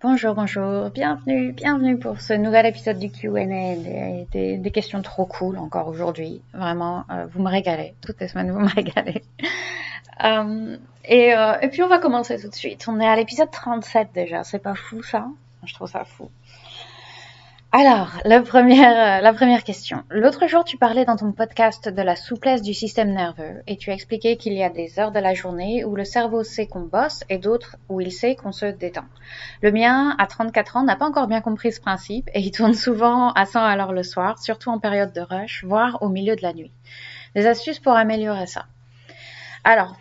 Bonjour, bonjour, bienvenue, bienvenue pour ce nouvel épisode du Q&A, des, des, questions trop cool encore aujourd'hui. Vraiment, euh, vous me régalez, toutes les semaines vous me régalez. Euh, et, euh, et puis on va commencer tout de suite. On est à l'épisode 37 déjà, c'est pas fou ça? Je trouve ça fou. Alors, la première, euh, la première question. L'autre jour, tu parlais dans ton podcast de la souplesse du système nerveux et tu as expliqué qu'il y a des heures de la journée où le cerveau sait qu'on bosse et d'autres où il sait qu'on se détend. Le mien, à 34 ans, n'a pas encore bien compris ce principe et il tourne souvent à 100 à l'heure le soir, surtout en période de rush, voire au milieu de la nuit. Des astuces pour améliorer ça. Alors,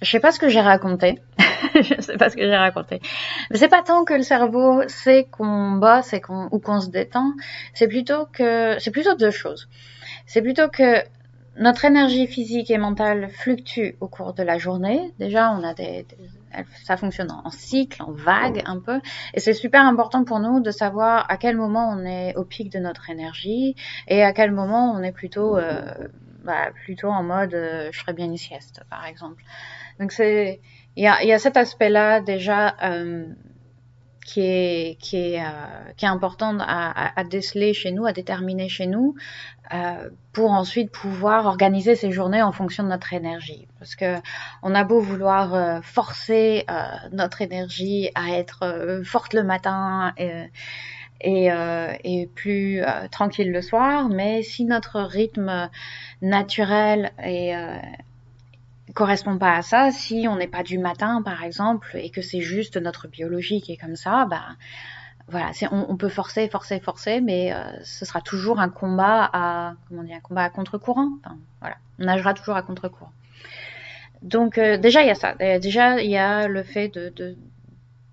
je sais pas ce que j'ai raconté. je sais pas ce que j'ai raconté. Mais c'est pas tant que le cerveau sait qu'on bosse et qu'on, ou qu'on se détend. C'est plutôt que, c'est plutôt deux choses. C'est plutôt que notre énergie physique et mentale fluctue au cours de la journée. Déjà, on a des, ça fonctionne en cycle, en vague un peu, et c'est super important pour nous de savoir à quel moment on est au pic de notre énergie et à quel moment on est plutôt, euh, bah, plutôt en mode, euh, je ferais bien une sieste, par exemple. Donc il y a, cet aspect-là déjà euh, euh, qui est important à, déceler chez nous, à déterminer chez nous, euh, pour ensuite pouvoir organiser ces journées en fonction de notre énergie. Parce que on a beau vouloir forcer notre énergie à être forte le matin. Et, plus tranquille le soir, mais si notre rythme naturel est, correspond pas à ça, si on n'est pas du matin par exemple et que c'est juste notre biologie qui est comme ça, bah voilà, on, on, peut forcer, forcer, forcer, mais euh, ce sera toujours un combat à comment dire, un combat à contre-courant. Voilà, on nagera toujours à contre-courant. Donc euh, déjà il y a ça. Déjà il y a le fait de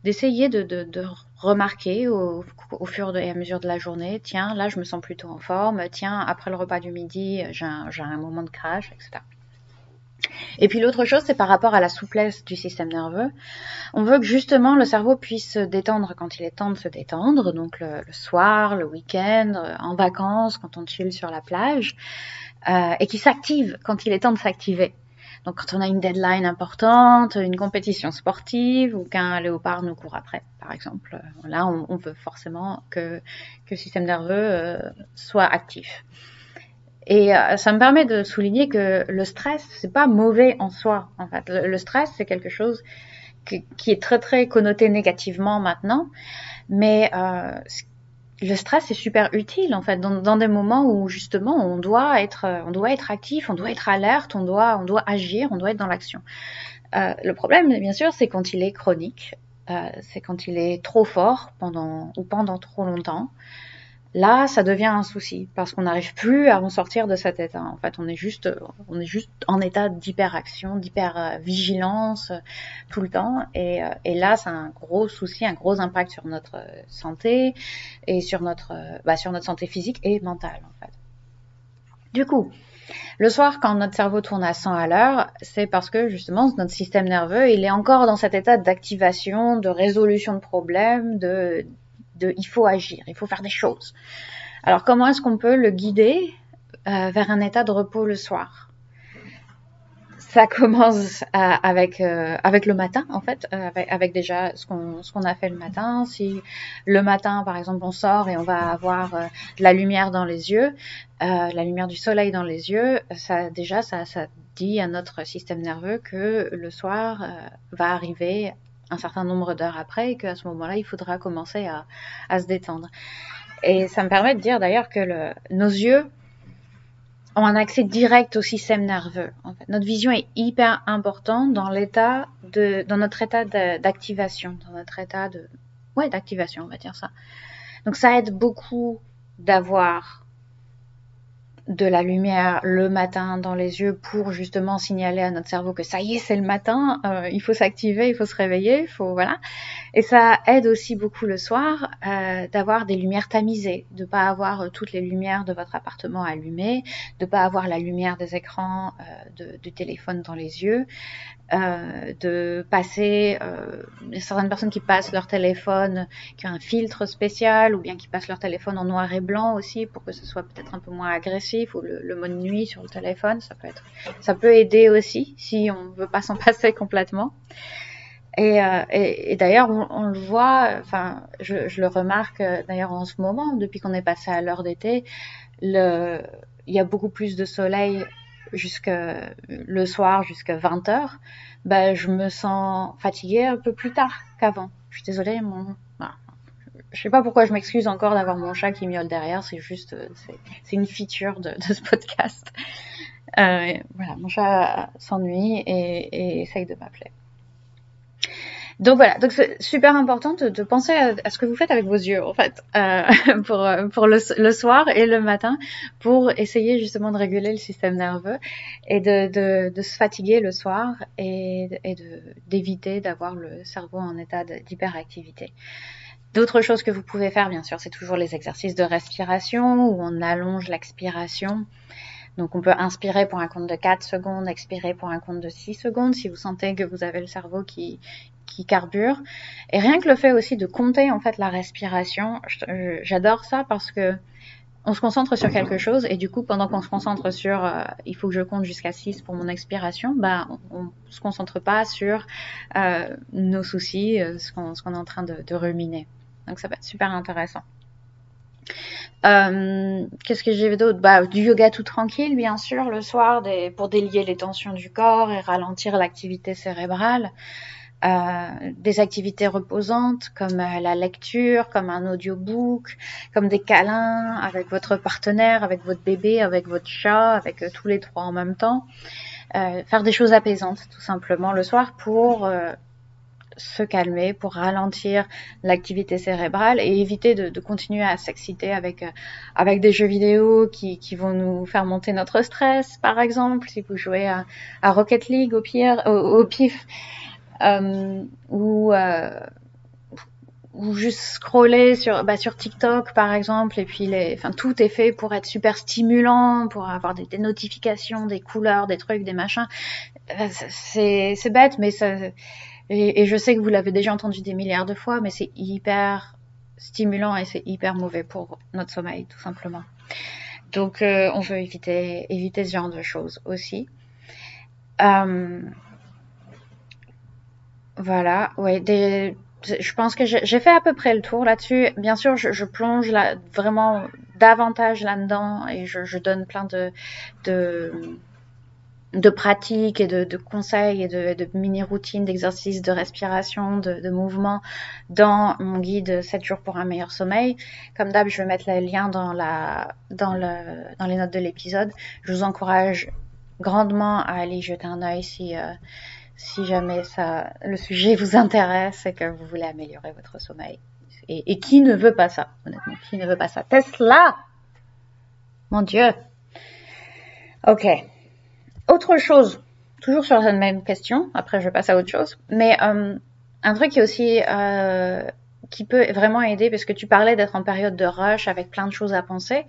d'essayer de, de, remarquer au, au, fur et à mesure de la journée, tiens là je me sens plutôt en forme, tiens après le repas du midi j'ai un, un moment de crash, etc. Et puis l'autre chose, c'est par rapport à la souplesse du système nerveux. On veut que justement le cerveau puisse se détendre quand il est temps de se détendre, donc le, soir, le week-end, euh, en vacances, quand on chill sur la plage, euh, et qu'il s'active quand il est temps de s'activer. Donc quand on a une deadline importante, une compétition sportive ou qu'un léopard nous court après, par exemple, euh, là on, veut forcément que, que le système nerveux soit actif. Et euh, ça me permet de souligner que le stress, c'est pas mauvais en soi. En fait, le, stress, c'est quelque chose qui, est très très connoté négativement maintenant, mais euh, le stress est super utile en fait dans, des moments où justement on doit être on doit être actif, on doit être alerte, on doit on doit agir, on doit être dans l'action. Euh, le problème, bien sûr, c'est quand il est chronique, euh, c'est quand il est trop fort pendant ou pendant trop longtemps. Là, ça devient un souci parce qu'on n'arrive plus à en sortir de cet état. En fait, on est juste, on est juste en état d'hyperaction, d'hypervigilance euh, tout le temps. Et, euh, et là, c'est un gros souci, un gros impact sur notre santé et sur notre, bah, sur notre santé physique et mentale, en fait. Du coup, le soir, quand notre cerveau tourne à 100 à l'heure, c'est parce que justement notre système nerveux, il est encore dans cet état d'activation, de résolution de problèmes, de il faut agir, il faut faire des choses. Alors comment est-ce qu'on peut le guider euh, vers un état de repos le soir? Ça commence avec euh, avec le matin en fait euh, avec, déjà ce qu'on ce qu'on a fait le matin si le matin par exemple on sort et on va avoir de la lumière dans les yeux la lumière du soleil dans les yeux ça déjà ça ça dit à notre système nerveux que le soir va arriver un certain nombre d'heures après et qu'à ce moment-là, il faudra commencer à, à, se détendre. Et ça me permet de dire d'ailleurs que le, nos yeux ont un accès direct au système nerveux. En fait. Notre vision est hyper importante dans l'état de, dans notre état d'activation, dans notre état de, ouais, d'activation, on va dire ça. Donc ça aide beaucoup d'avoir de la lumière le matin dans les yeux pour justement signaler à notre cerveau que ça y est, c'est le matin, euh, il faut s'activer, il faut se réveiller, il faut voilà. Et ça aide aussi beaucoup le soir euh, d'avoir des lumières tamisées, de pas avoir euh, toutes les lumières de votre appartement allumées, de pas avoir la lumière des écrans du téléphone dans les yeux, de passer, certaines personnes qui passent leur téléphone, qui ont un filtre spécial, ou bien qui passent leur téléphone en noir et blanc aussi, pour que ce soit peut-être un peu moins agressif, ou le, le, mode nuit sur le téléphone, ça peut être, ça peut aider aussi, si on veut pas s'en passer complètement. Et, euh, d'ailleurs, on, le voit, enfin, je, je le remarque euh, d'ailleurs en ce moment, depuis qu'on est passé à l'heure d'été, il y a beaucoup plus de soleil jusque le soir, jusqu'à 20 h ben, je me sens fatiguée un peu plus tard qu'avant. Je suis désolée, mon, je sais pas pourquoi je m'excuse encore d'avoir mon chat qui miaule derrière, c'est juste, c'est une feature de, de ce podcast. Euh, voilà, mon chat s'ennuie et, et essaye de m'appeler. Donc voilà, donc c'est super important de, penser à, ce que vous faites avec vos yeux en fait, euh, pour, pour le, le, soir et le matin, pour essayer justement de réguler le système nerveux et de, de, de se fatiguer le soir et, et d'éviter d'avoir le cerveau en état d'hyperactivité. D'autres choses que vous pouvez faire, bien sûr, c'est toujours les exercices de respiration où on allonge l'expiration. Donc on peut inspirer pour un compte de 4 secondes, expirer pour un compte de 6 secondes si vous sentez que vous avez le cerveau qui, qui carbure. Et rien que le fait aussi de compter en fait la respiration, j'adore ça parce que on se concentre sur quelque chose et du coup pendant qu'on se concentre sur euh, il faut que je compte jusqu'à 6 pour mon expiration, bah on, ne se concentre pas sur euh, nos soucis, euh, ce qu'on est en train de, de ruminer. Donc ça va être super intéressant. Euh, Qu'est-ce que j'ai d'autre? Bah, Du yoga tout tranquille, bien sûr, le soir, pour délier les tensions du corps et ralentir l'activité cérébrale. Euh, des activités reposantes comme euh, la lecture, comme un audiobook, comme des câlins avec votre partenaire, avec votre bébé, avec votre chat, avec tous les trois en même temps. Faire des choses apaisantes tout simplement le soir pour se calmer, pour ralentir l'activité cérébrale et éviter de, de continuer à s'exciter avec, euh, avec des jeux vidéo qui, qui, vont nous faire monter notre stress, par exemple, si vous jouez à, à Rocket League au, pire, au, pif, euh, ou, euh, ou juste scroller sur, bah, sur TikTok, par exemple, et puis les, enfin, tout est fait pour être super stimulant, pour avoir des, des notifications, des couleurs, des trucs, des machins. Euh, c'est bête, mais ça et, je sais que vous l'avez déjà entendu des milliards de fois, mais c'est hyper stimulant et c'est hyper mauvais pour notre sommeil, tout simplement. Donc, euh, on veut éviter, ce genre de choses aussi. Euh, voilà, ouais, je pense que j'ai fait à peu près le tour là-dessus. Bien sûr, je, plonge vraiment davantage là-dedans et je, donne plein de de pratiques et de, conseils et de, mini-routines, d'exercices de respiration, de, de mouvement dans mon guide 7 jours pour un meilleur sommeil. Comme d'hab, je vais mettre le lien dans, la, dans, le, dans les notes de l'épisode. Je vous encourage grandement à aller jeter un œil si, euh, si jamais ça, le sujet vous intéresse et que vous voulez améliorer votre sommeil. Et, et qui ne veut pas ça, honnêtement, qui ne veut pas ça? Tesla Mon Dieu Ok. Autre chose, toujours sur la même question, après je passe à autre chose, mais euh, un truc qui est aussi euh, qui peut vraiment aider, parce que tu parlais d'être en période de rush avec plein de choses à penser,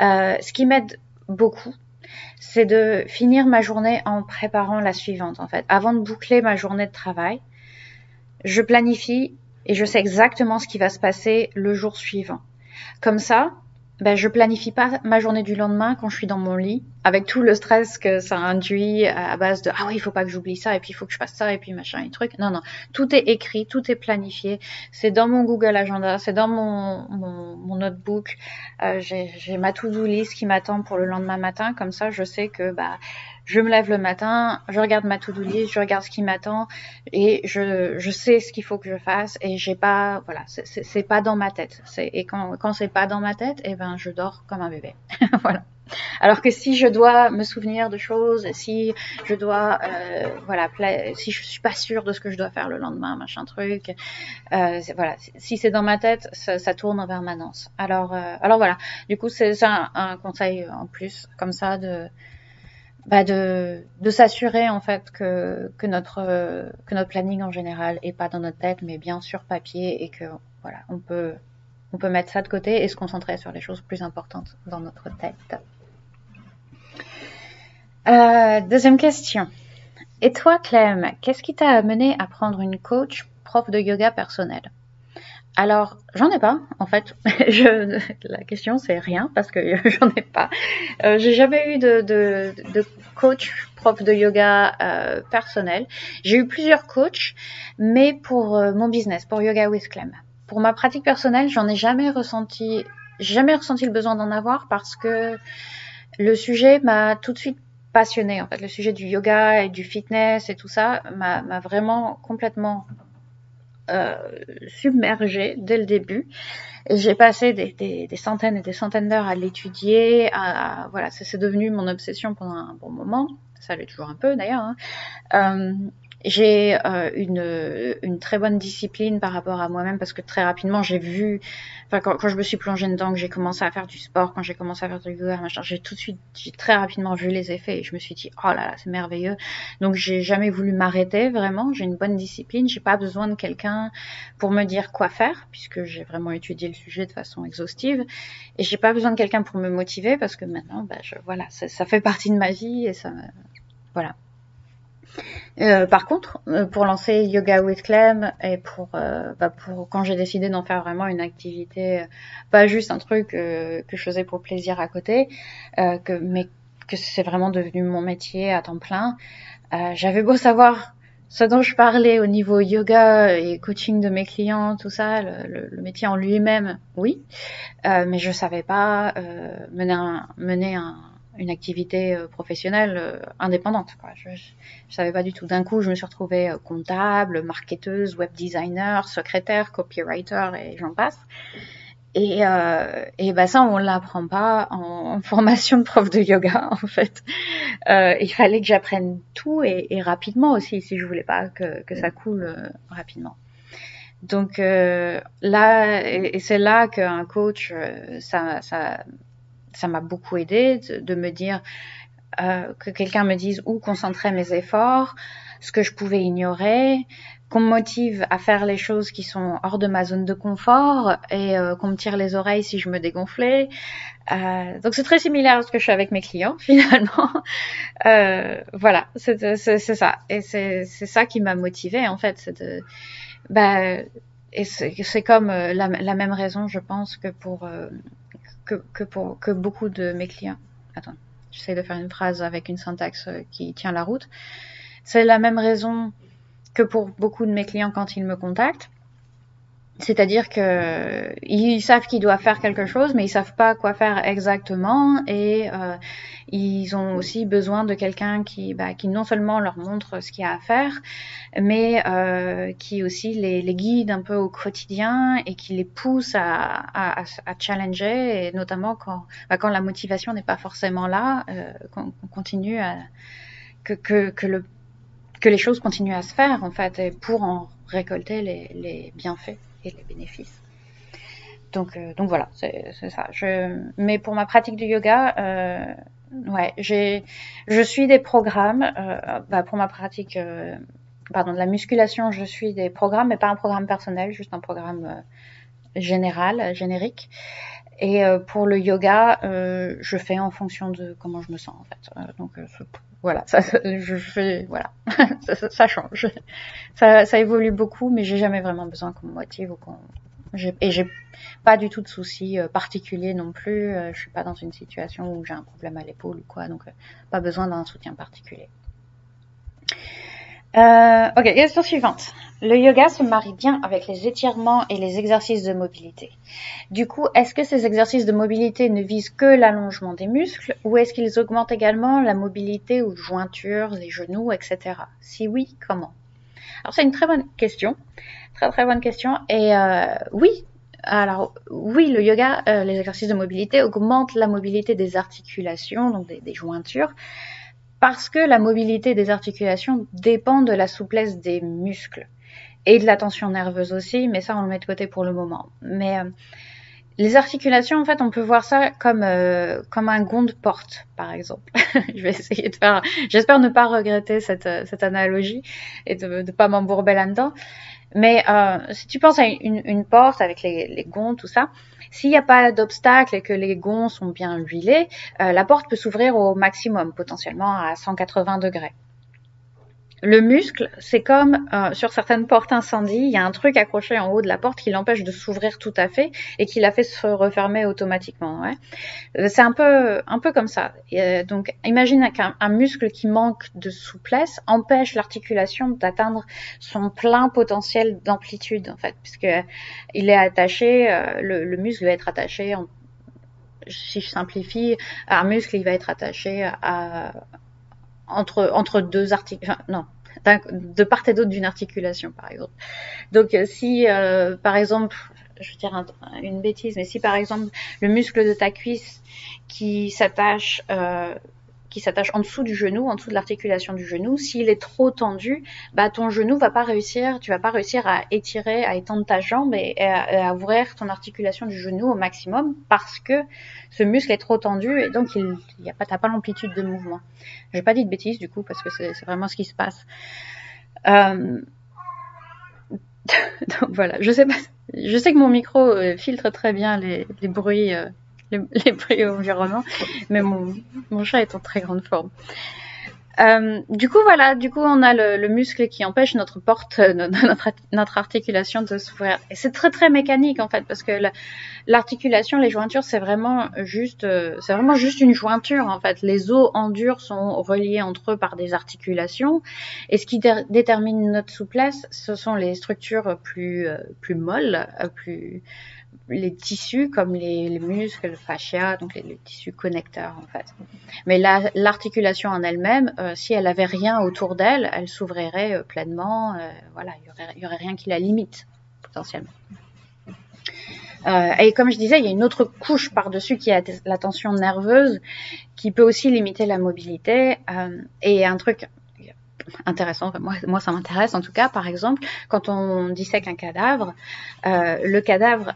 euh, ce qui m'aide beaucoup, c'est de finir ma journée en préparant la suivante en fait. Avant de boucler ma journée de travail, je planifie et je sais exactement ce qui va se passer le jour suivant. Comme ça, ben, je planifie pas ma journée du lendemain quand je suis dans mon lit, avec tout le stress que ça induit à base de ah oui, il faut pas que j'oublie ça, et puis il faut que je fasse ça, et puis machin et truc. Non, non, tout est écrit, tout est planifié. C'est dans mon Google Agenda, c'est dans mon, mon, mon notebook. Euh, J'ai ma to-do list qui m'attend pour le lendemain matin, comme ça je sais que bah je me lève le matin, je regarde ma to-do list, je regarde ce qui m'attend et je, je sais ce qu'il faut que je fasse et j'ai pas, voilà, c'est pas dans ma tête. Et quand, quand c'est pas dans ma tête, eh ben, je dors comme un bébé. voilà. Alors que si je dois me souvenir de choses, si je dois, euh, voilà, si je suis pas sûre de ce que je dois faire le lendemain, machin truc, euh, voilà, si c'est dans ma tête, ça, ça, tourne en permanence. Alors, euh, alors voilà. Du coup, c'est un, un conseil en plus, comme ça, de bah de, de s'assurer en fait que, que, notre, que notre planning en général est pas dans notre tête mais bien sur papier et que voilà on peut, on peut mettre ça de côté et se concentrer sur les choses plus importantes dans notre tête. Euh, deuxième question. Et toi Clem, qu'est-ce qui t'a amené à prendre une coach prof de yoga personnel alors, j'en ai pas, en fait. Je, la question, c'est rien parce que j'en ai pas. Euh, j'ai jamais eu de, de, de, coach prof de yoga euh, personnel. J'ai eu plusieurs coachs, mais pour euh, mon business, pour Yoga with Clem. Pour ma pratique personnelle, j'en ai jamais ressenti, jamais ressenti le besoin d'en avoir parce que le sujet m'a tout de suite passionné. En fait, le sujet du yoga et du fitness et tout ça m'a vraiment complètement euh, submergée dès le début. J'ai passé des, centaines et des centaines d'heures à l'étudier. À, voilà, ça c'est devenu mon obsession pendant un bon moment. Ça l'est toujours un peu d'ailleurs. Hein. Euh, j'ai euh, une, une, très bonne discipline par rapport à moi-même parce que très rapidement j'ai vu, enfin quand, quand, je me suis plongée dedans, que j'ai commencé à faire du sport, quand j'ai commencé à faire du yoga, j'ai tout de suite, j'ai très rapidement vu les effets et je me suis dit oh là là c'est merveilleux. Donc j'ai jamais voulu m'arrêter vraiment. J'ai une bonne discipline, j'ai pas besoin de quelqu'un pour me dire quoi faire puisque j'ai vraiment étudié le sujet de façon exhaustive et j'ai pas besoin de quelqu'un pour me motiver parce que maintenant bah, je, voilà ça, ça fait partie de ma vie et ça voilà euh, par contre, euh, pour lancer Yoga with Clem et pour, euh, bah pour quand j'ai décidé d'en faire vraiment une activité, pas juste un truc que je faisais pour plaisir à côté, que, mais que c'est vraiment devenu mon métier à temps plein, j'avais beau savoir ce dont je parlais au niveau yoga et coaching de mes clients, tout ça, le, le, métier en lui-même, oui, mais je savais pas mener un, mener un une activité euh, professionnelle euh, indépendante. Je, je, savais pas du tout. D'un coup, je me suis retrouvée euh, comptable, marketeuse, web designer, secrétaire, copywriter et j'en passe. Et, bah ça, on l'apprend pas en, formation de prof de yoga, en fait. Il fallait que j'apprenne tout et, rapidement aussi, si je voulais pas que, ça coule rapidement. Donc là, et, et c'est là qu'un coach, ça, ça, ça m'a beaucoup aidé de, me dire euh, que quelqu'un me dise où concentrer mes efforts, ce que je pouvais ignorer, qu'on me motive à faire les choses qui sont hors de ma zone de confort et euh, qu'on me tire les oreilles si je me dégonflais. Euh, donc c'est très similaire à ce que je fais avec mes clients finalement. Voilà, c'est ça. Et c'est ça qui m'a motivée en fait. Bah, et c'est comme la, même raison, je pense, que pour que, que, pour, que beaucoup de mes clients. Attends, j'essaie de faire une phrase avec une syntaxe euh, qui tient la route. C'est la même raison que pour beaucoup de mes clients quand ils me contactent. C'est-à-dire que ils savent qu'ils doivent faire quelque chose, mais ils savent pas quoi faire exactement, et euh, ils ont aussi besoin de quelqu'un qui, bah, qui non seulement leur montre ce qu'il y a à faire, mais euh, qui aussi les, les, guide un peu au quotidien et qui les pousse à, à, à challenger, et notamment quand, bah, quand la motivation n'est pas forcément là, euh, qu'on continue à que, que, que le que les choses continuent à se faire en fait, et pour en récolter les, les bienfaits les bénéfices. Donc, euh, donc voilà, c'est ça. Mais pour ma pratique du yoga, euh, ouais, je suis des programmes. Euh, bah pour ma pratique, pardon, de la musculation, je suis des programmes, mais pas un programme personnel, juste un programme général, générique. Et pour le yoga, je fais en fonction de comment je me sens en fait. donc voilà, ça, je fais, voilà, ça, ça, change. Ça, ça, évolue beaucoup, mais j'ai jamais vraiment besoin qu'on me motive ou qu'on, et j'ai pas du tout de soucis euh, particuliers non plus. Euh, je suis pas dans une situation où j'ai un problème à l'épaule ou quoi, donc euh, pas besoin d'un soutien particulier. Euh, ok, question suivante. Le yoga se marie bien avec les étirements et les exercices de mobilité. Du coup, est-ce que ces exercices de mobilité ne visent que l'allongement des muscles ou est-ce qu'ils augmentent également la mobilité ou jointures, les genoux, etc. Si oui, comment? Alors c'est une très bonne question, très très bonne question. Et euh, oui, alors oui, le yoga, euh, les exercices de mobilité augmentent la mobilité des articulations, donc des jointures parce que la mobilité des articulations dépend de la souplesse des muscles et de la tension nerveuse aussi, mais ça on le met de côté pour le moment. Mais euh, les articulations, en fait, on peut voir ça comme euh, comme un gond de porte, par exemple. je vais essayer de faire. J'espère ne pas regretter cette, cette analogie et de ne pas m'embourber là-dedans. Mais euh, si tu penses à une, une porte avec les, les gonds, tout ça, s'il n'y a pas d'obstacle et que les gonds sont bien huilés, euh, la porte peut s'ouvrir au maximum, potentiellement à 180 degrés. Le muscle, c'est comme euh, sur certaines portes incendies, il y a un truc accroché en haut de la porte qui l'empêche de s'ouvrir tout à fait et qui la fait se refermer automatiquement. Ouais. Euh, c'est un peu, un peu comme ça. Euh, donc, imagine qu'un un muscle qui manque de souplesse empêche l'articulation d'atteindre son plein potentiel d'amplitude, en fait, puisque il est attaché, le, le, muscle va être attaché, si je simplifie, un muscle, il va être attaché à, entre, entre deux articulations. non, de part et d'autre d'une articulation, par exemple. Donc, euh, si, euh, par exemple, je veux dire une bêtise, mais si par exemple le muscle de ta cuisse qui s'attache euh, qui s'attache en dessous du genou, en dessous de l'articulation du genou. S'il est trop tendu, bah ton genou va pas réussir, tu vas pas réussir à étirer, à étendre ta jambe et, à, ouvrir ton articulation du genou au maximum parce que ce muscle est trop tendu et donc il y a pas, t'as pas l'amplitude de mouvement. J'ai pas dit de bêtises du coup parce que c'est vraiment ce qui se passe. Euh... donc voilà, je sais pas, je sais que mon micro euh, filtre très bien les, les bruits. Euh les, bruits environnants, mais mon, mon chat est en très grande forme. Euh, du coup, voilà, du coup, on a le, muscle qui empêche notre porte, euh, notre, notre articulation de s'ouvrir. Et c'est très très mécanique en fait, parce que l'articulation, les jointures, c'est vraiment juste, euh, c'est vraiment juste une jointure en fait. Les os en dur sont reliés entre eux par des articulations, et ce qui détermine notre souplesse, ce sont les structures plus plus molles, plus les tissus comme les, muscles, le fascia, donc les, tissus connecteurs en fait. Mais l'articulation en elle-même, euh, si elle avait rien autour d'elle, elle s'ouvrirait euh, pleinement. Euh, voilà, il y aurait, rien qui la limite potentiellement. et comme je disais, il y a une autre couche par-dessus qui est la tension nerveuse, qui peut aussi limiter la mobilité. et un truc intéressant, moi ça m'intéresse en tout cas, par exemple, quand on dissèque un cadavre, le cadavre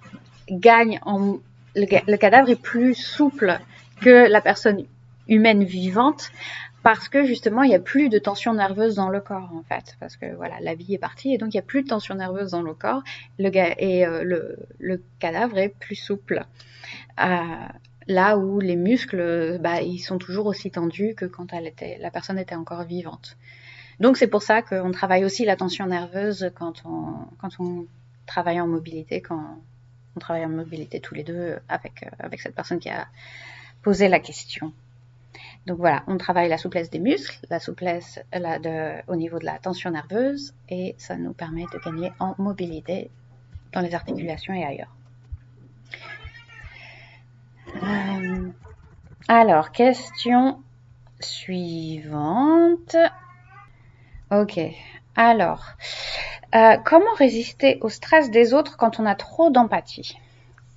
gagne en le, cadavre est plus souple que la personne humaine vivante parce que justement il n'y a plus de tension nerveuse dans le corps en fait. Parce que voilà la vie est partie et donc il n'y a plus de tension nerveuse dans le corps. Le, et euh, le, cadavre est plus souple euh, là où les muscles bah, ils sont toujours aussi tendus que quand elle était la personne était encore vivante. Donc c'est pour ça qu'on travaille aussi la tension nerveuse quand on quand on travaille en mobilité quand on travaille en mobilité tous les deux avec, euh, avec cette personne qui a posé la question. Donc voilà, on travaille la souplesse des muscles, la souplesse au niveau de la tension nerveuse et ça nous permet de gagner en mobilité dans les articulations et ailleurs. Euh, alors, question suivante. Ok, alors, euh, comment résister au stress des autres quand on a trop d'empathie?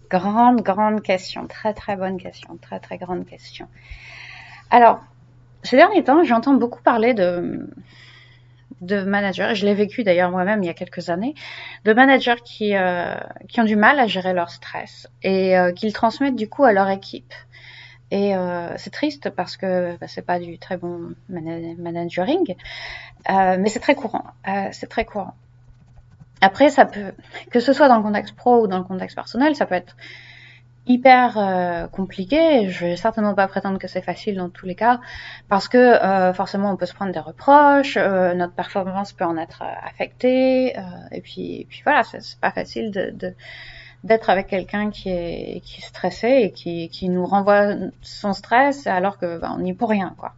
Grande, grande question, très très bonne question, très très grande question. Alors, ces derniers temps, j'entends beaucoup parler de, managers, je l'ai vécu d'ailleurs moi-même il y a quelques années, de managers qui, euh, qui ont du mal à gérer leur stress et euh, qu'ils transmettent du coup à leur équipe. Et c'est triste parce que bah, c'est pas du très bon managering, euh, mais c'est très courant. C'est très courant. Après, ça peut, que ce soit dans le contexte pro ou dans le contexte personnel, ça peut être hyper euh, compliqué. Je vais certainement pas prétendre que c'est facile dans tous les cas, parce que euh, forcément on peut se prendre des reproches, euh, notre performance peut en être affectée, et puis, et puis voilà, c'est pas facile de, de d'être avec quelqu'un qui est, qui est stressé et qui, qui nous renvoie son stress alors que bah, on n'y pour rien quoi.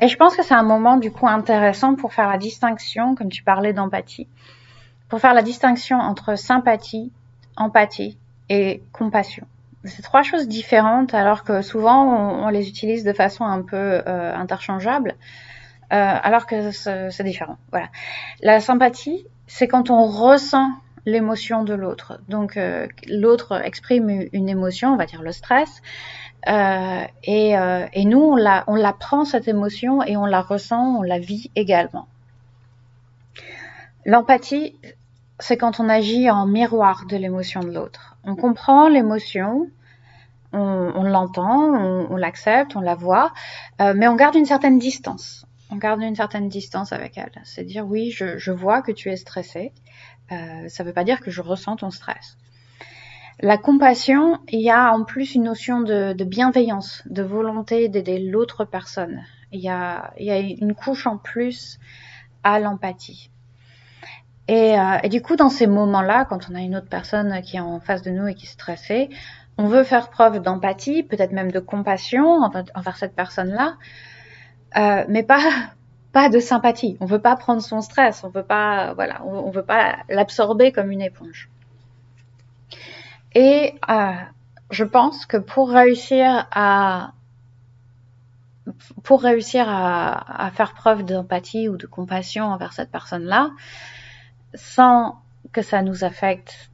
Et je pense que c'est un moment du coup intéressant pour faire la distinction, comme tu parlais d'empathie, pour faire la distinction entre sympathie, empathie et compassion. C'est trois choses différentes alors que souvent on, les utilise de façon un peu euh, interchangeable, euh, alors que c'est différent. Voilà. La sympathie, c'est quand on ressent l'émotion de l'autre. Donc euh, l'autre exprime une émotion, on va dire le stress, euh, et, euh, et, nous, on la, prend, cette émotion, et on la ressent, on la vit également. L'empathie, c'est quand on agit en miroir de l'émotion de l'autre. On comprend l'émotion, on, l'entend, on, l'accepte, on la voit, euh, mais on garde une certaine distance. On garde une certaine distance avec elle. C'est dire oui, je, vois que tu es stressé. Ça ne veut pas dire que je ressens ton stress. La compassion, il y a en plus une notion de, bienveillance, de volonté d'aider l'autre personne. Il y a, une couche en plus à l'empathie. Et, euh, et, du coup, dans ces moments-là, quand on a une autre personne qui est en face de nous et qui est stressée, on veut faire preuve d'empathie, peut-être même de compassion envers cette personne-là, euh, mais pas de sympathie. On veut pas prendre son stress, on veut on veut pas l'absorber comme une éponge. Et euh, je pense que pour réussir à pour réussir à, à faire preuve d'empathie ou de compassion envers cette personne-là, sans que ça nous affecte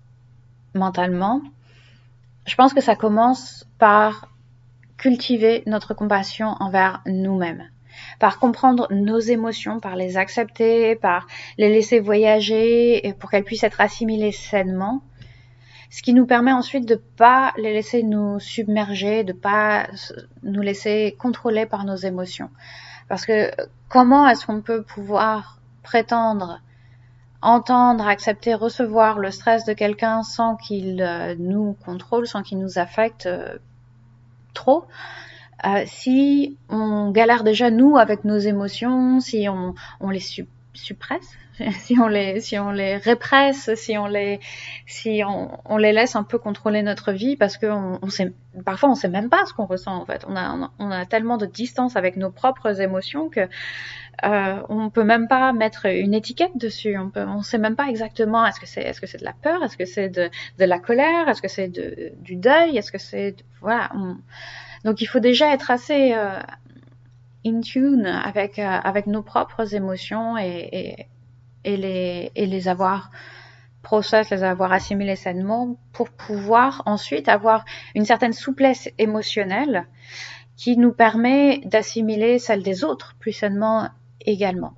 mentalement, je pense que ça commence par cultiver notre compassion envers nous-mêmes, par comprendre nos émotions, par les accepter, par les laisser voyager pour qu'elles puissent être assimilées sainement, ce qui nous permet ensuite de pas les laisser nous submerger, de pas nous laisser contrôler par nos émotions. Parce que comment est-ce qu'on peut pouvoir prétendre entendre, accepter, recevoir le stress de quelqu'un sans qu'il euh, nous contrôle, sans qu'il nous affecte euh, trop? Euh, si on galère déjà nous avec nos émotions, si on, on les suppresse, si on les si on les répresse, si on les si on, on les laisse un peu contrôler notre vie parce que on, on sait parfois on sait même pas ce qu'on ressent en fait. On a on a tellement de distance avec nos propres émotions que euh, on peut même pas mettre une étiquette dessus. On peut, on sait même pas exactement est-ce que c'est, est-ce que c'est de la peur, est-ce que c'est de, de la colère, est-ce que c'est de, du deuil, est-ce que c'est, voilà. Donc il faut déjà être assez euh, in tune avec euh, avec nos propres émotions et, et, et les et les avoir process, les avoir assimilés sainement pour pouvoir ensuite avoir une certaine souplesse émotionnelle qui nous permet d'assimiler celle des autres plus sainement également.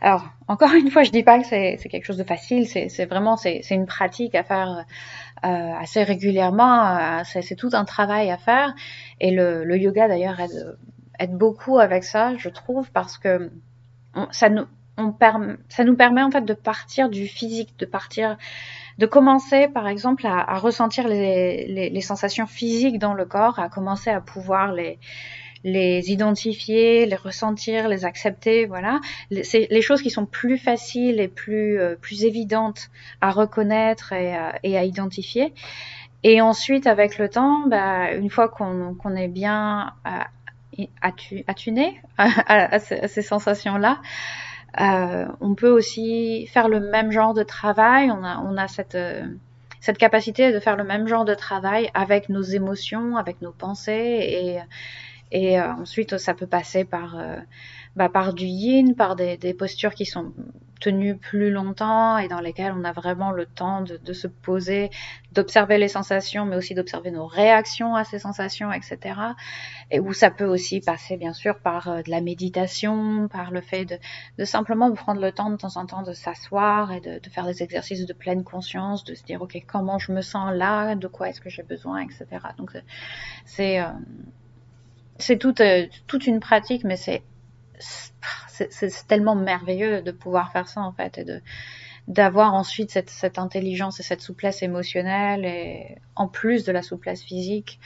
Alors, encore une fois, je dis pas que c'est quelque chose de facile, c'est vraiment c'est une pratique à faire euh, assez régulièrement, euh, c'est tout un travail à faire. Et le, le yoga d'ailleurs aide, aide, beaucoup avec ça, je trouve, parce que ça, nous, on ça nous permet en fait de partir du physique, de partir, de commencer par exemple à, à ressentir les, les, les sensations physiques dans le corps, à commencer à pouvoir les les identifier, les ressentir, les accepter, voilà. C'est les choses qui sont plus faciles et plus euh, plus évidentes à reconnaître et, euh, et, à identifier. Et ensuite, avec le temps, bah, une fois qu'on qu'on est bien euh, attuné à, à, ces sensations-là, euh, on peut aussi faire le même genre de travail. On a, on a cette, cette capacité de faire le même genre de travail avec nos émotions, avec nos pensées et, et euh, ensuite, ça peut passer par, euh, bah, par du yin, par des, postures qui sont tenues plus longtemps et dans lesquelles on a vraiment le temps de, se poser, d'observer les sensations, mais aussi d'observer nos réactions à ces sensations, etc. Et où ça peut aussi passer, bien sûr, par euh, de la méditation, par le fait de, simplement prendre le temps de temps en temps de s'asseoir et de, faire des exercices de pleine conscience, de se dire, OK, comment je me sens là, de quoi est-ce que j'ai besoin, etc. Donc, c'est toute, euh, toute une pratique, mais c'est c'est tellement merveilleux de pouvoir faire ça en fait et de d'avoir ensuite cette, cette, intelligence et cette souplesse émotionnelle et en plus de la souplesse physique,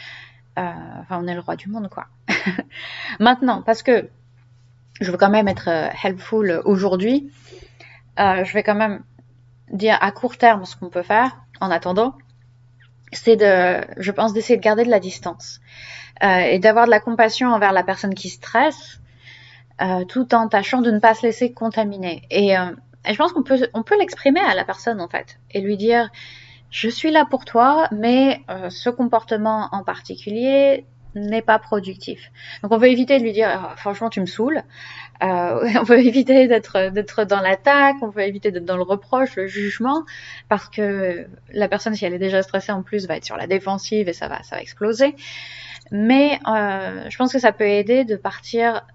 euh, enfin on est le roi du monde quoi. Maintenant, parce que je veux quand même être euh, helpful aujourd'hui, euh, je vais quand même dire à court terme ce qu'on peut faire en attendant, c'est de, je pense, d'essayer de garder de la distance euh, et d'avoir de la compassion envers la personne qui stresse, euh, tout en tâchant de ne pas se laisser contaminer. Et, euh, et je pense qu'on peut, on peut l'exprimer à la personne en fait et lui dire je suis là pour toi, mais euh, ce comportement en particulier n'est pas productif. Donc on veut éviter de lui dire oh, franchement tu me saoules. Euh, on veut éviter d'être d'être dans l'attaque, on veut éviter d'être dans le reproche, le jugement, parce que la personne si elle est déjà stressée en plus va être sur la défensive et ça va ça va exploser. Mais euh, je pense que ça peut aider de partir,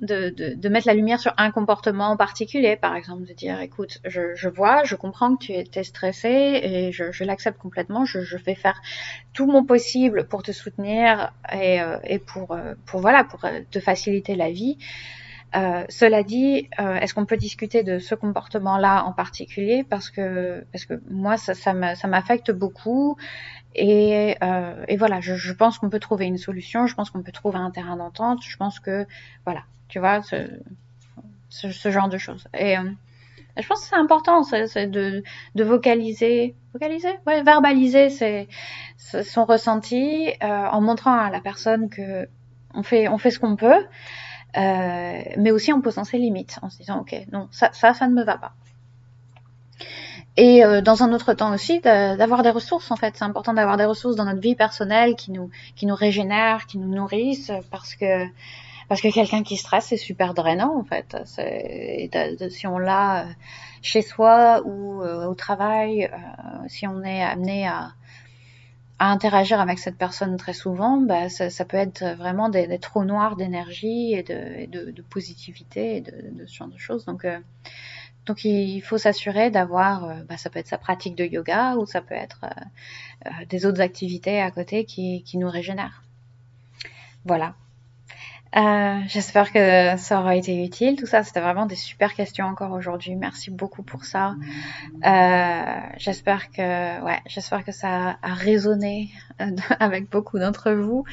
de, de, de, mettre la lumière sur un comportement en particulier, par exemple, de dire, écoute, je, je vois, je comprends que tu étais stressé et je, je l'accepte complètement, je, je, vais faire tout mon possible pour te soutenir et, euh, et pour, euh, pour, voilà, pour te faciliter la vie. Euh, cela dit, euh, est-ce qu'on peut discuter de ce comportement-là en particulier? Parce que parce que moi ça ça m'affecte beaucoup. Et, euh, et voilà, je, je pense qu'on peut trouver une solution, je pense qu'on peut trouver un terrain d'entente, je pense que voilà, tu vois ce, ce, genre de choses. Et je pense que c'est important, c'est de, de vocaliser, vocaliser, ouais, verbaliser ses, son ressenti euh, en montrant à la personne que on fait, on fait ce qu'on peut, euh, mais aussi en posant ses limites, en se disant ok, non, ça, ça, ça ne me va pas. Et euh, dans un autre temps aussi, d'avoir des ressources en fait. C'est important d'avoir des ressources dans notre vie personnelle qui nous, qui nous régénèrent, qui nous nourrissent, parce que parce que quelqu'un qui stresse, c'est super drainant en fait. si on l'a euh, chez soi ou euh, au travail, si on est amené à, à, interagir avec cette personne très souvent, bah, ça, ça, peut être vraiment des, des trous noirs d'énergie et, de, de, de, positivité et de, de, ce genre de choses. Donc, euh, donc il faut s'assurer d'avoir, bah, ça peut être sa pratique de yoga ou ça peut être euh, des autres activités à côté qui, qui nous régénèrent. Voilà. Euh, J'espère que ça aura été utile. Tout ça, c'était vraiment des super questions encore aujourd'hui. Merci beaucoup pour ça. Euh, j'espère que, ouais, j'espère que ça a résonné euh, avec beaucoup d'entre vous.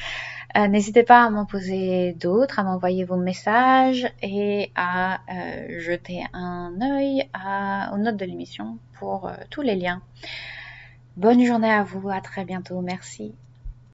Euh, N'hésitez pas à m'en poser d'autres, à m'envoyer vos messages et à jeter un œil aux notes de l'émission pour tous les liens. Bonne journée à vous. À très bientôt. Merci.